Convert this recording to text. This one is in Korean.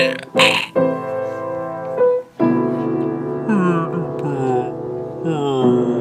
음, 음, 음. 음.